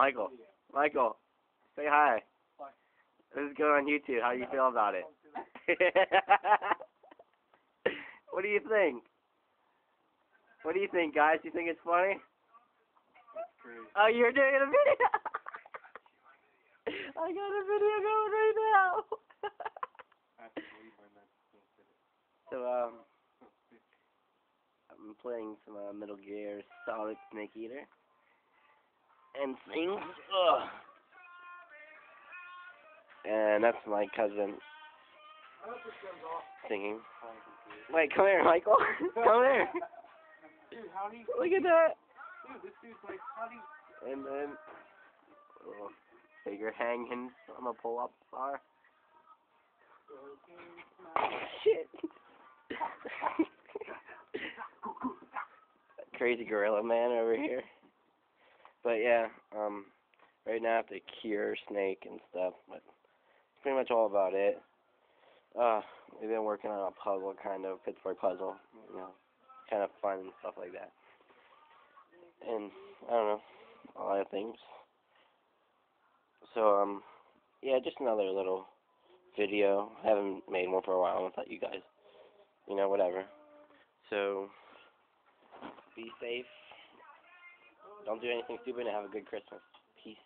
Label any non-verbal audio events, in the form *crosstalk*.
Michael, Michael, say hi. Bye. This is going on YouTube. How do you feel about it? *laughs* what do you think? What do you think, guys? Do you think it's funny? Oh, you're doing a video. *laughs* I got a video going right now. *laughs* So um, I'm playing some uh, Metal Gear Solid Snake Eater and things. Ugh. And that's my cousin singing. Wait, come here, Michael. *laughs* come here. Look at that. And then oh, little figure hanging on the pull-up bar. Shit. *laughs* Crazy gorilla man over here. But yeah, um, right now I have to cure Snake and stuff, but pretty much all about it. Uh, we've been working on a puzzle, kind of, Pittsburgh puzzle, you know, kind of fun and stuff like that. And, I don't know, a lot of things. So, um, yeah, just another little video. I haven't made one for a while. I thought you guys, you know, whatever. So, be safe. Don't do anything stupid and have a good Christmas. Peace.